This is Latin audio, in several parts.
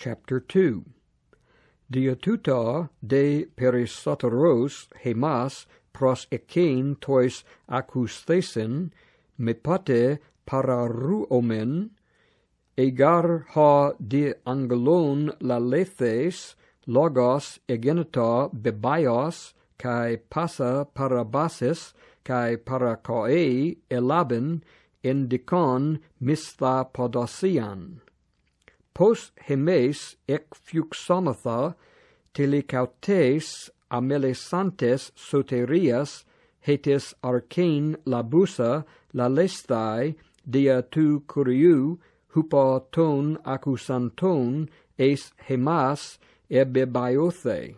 Chapter 2 Diatuta de perisoteros hemas pros ekein tois acusthesin mepate pararuomen egar ha de angelon la lethes logos egenita bebaios kai passa parabasis kai parakoei elaben endikon mistha podosian Pos hemes ec fuxonatha telicautes amelesantes soterias hetes arcane labusa lalesthai dia tu curiu hupa ton acusanton es hemas ebebaiothe.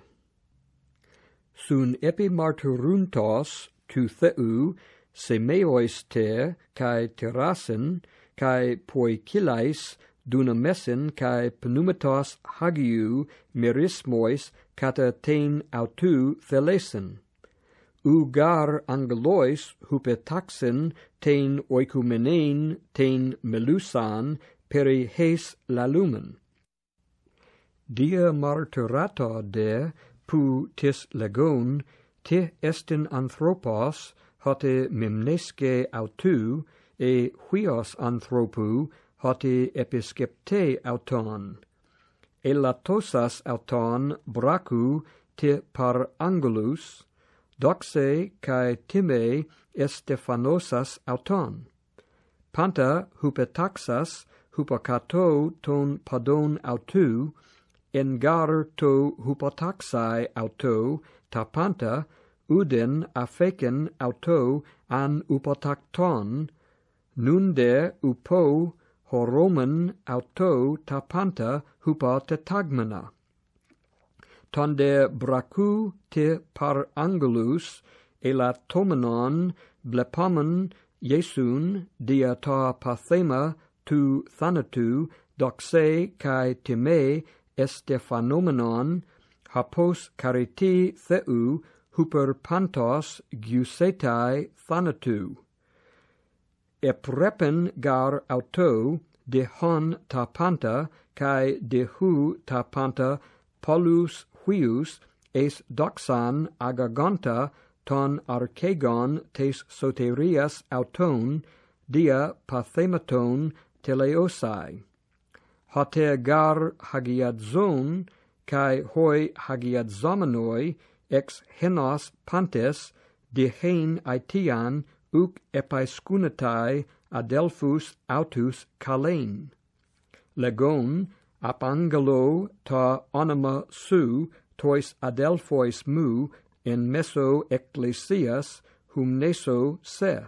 Sun epimarturuntos tu theu semeois te, cae terasin, cae poikilais dunamesin kai pneumatos hagiou merismois cata tein autou thelesin ugar angelois hupetaxin tein oikumenein tein melusan peri hes lalumen dia martyrata de pu tis legon te estin anthropos hote mimnesce autou e huios anthropou hoti episcepte auton elatosas auton bracu te par angulus doxe kai time estefanosas auton panta hupetaxas hupokato ton padon autou engar to hupotaxai auto tapanta uden afeken auto an upotacton nunde upo horomen auto tapanta hupa te. Tonde bracu te par angulus elatomenon blepamen Iesun dia ta pathema tu thanatu doxe kai time este phenomenon hapos kariti theu huper pantos giusetai thanatu eprepen gar auto de hon ta panta kai de hu ta panta polus huius es doxan agagonta ton archegon tes soterias auton dia pathematon teleosai. Hote gar hagiadzon kai hoi hagiadzomenoi ex henos pantes de hein aitian uc epaiscunetai adelphus autus calein. Legon ap angelo ta onoma su tois adelphois mu in meso ecclesias hum neso se.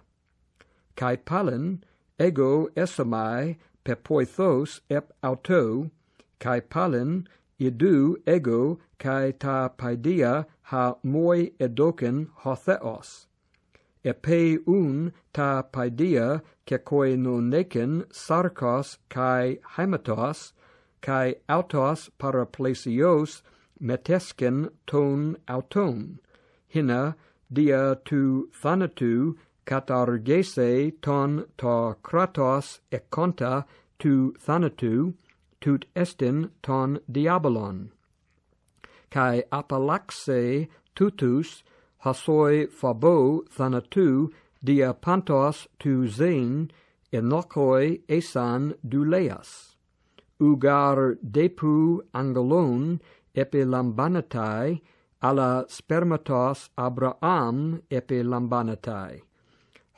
kai palin ego esomai pepoithos ep auto, kai palin idu ego kai ta paidia ha moi edoken hotheos epei un ta paidia cecoi non necen sarcos cae haimatos cae autos paraplesios metescen ton auton. Hina dia tu thanatu catargese ton ta kratos econta tu thanatu tut estin ton diabolon. Cae apalaxe tutus hasoi phabo thanatu dia pantos tu zein enokoi esan duleas ugar depu angelon epilambanatai ala spermatos abraham epilambanatai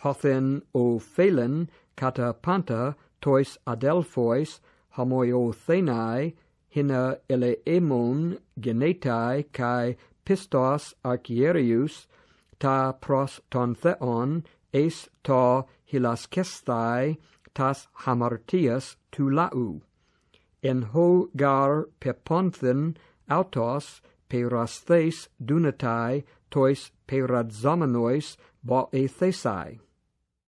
hothen o phalen kata panta tois adelphois homoiothenai hina eleemon genetai kai pistos archierius ta pros ton theon eis to hilaskestai tas hamartias tu lau en ho gar peponthin autos perasthes dunatai tois peradzomenos bo e thesai